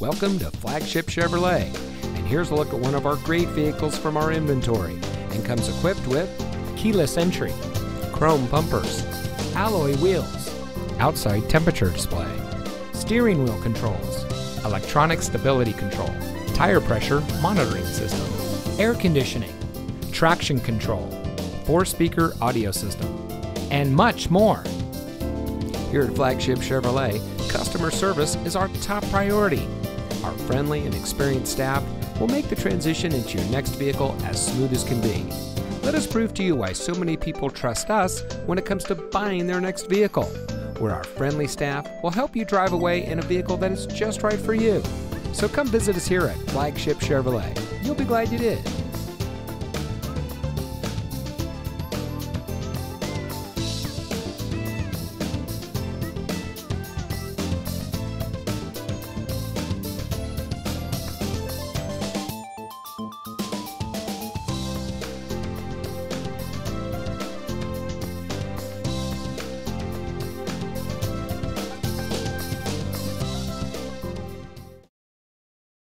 Welcome to Flagship Chevrolet. And here's a look at one of our great vehicles from our inventory and comes equipped with keyless entry, chrome bumpers, alloy wheels, outside temperature display, steering wheel controls, electronic stability control, tire pressure monitoring system, air conditioning, traction control, four speaker audio system, and much more. Here at Flagship Chevrolet, customer service is our top priority. Our friendly and experienced staff will make the transition into your next vehicle as smooth as can be. Let us prove to you why so many people trust us when it comes to buying their next vehicle, where our friendly staff will help you drive away in a vehicle that is just right for you. So come visit us here at Flagship Chevrolet. You'll be glad you did.